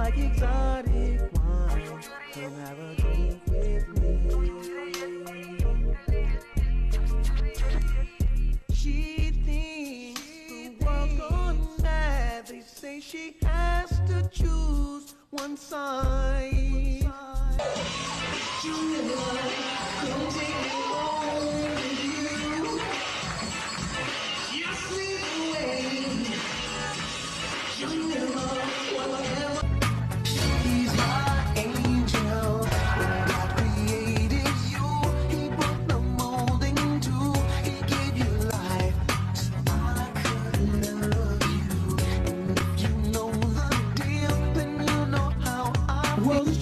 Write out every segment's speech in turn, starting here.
like exotic wine. Come have a drink with me. She thinks the world's gone mad. They say she has to choose one side. He's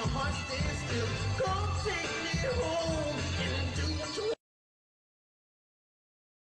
my heart stands still. Come take me home.